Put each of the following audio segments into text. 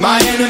My enemy.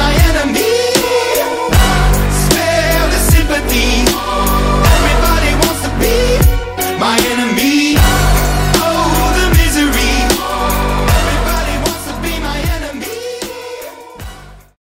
my enemy.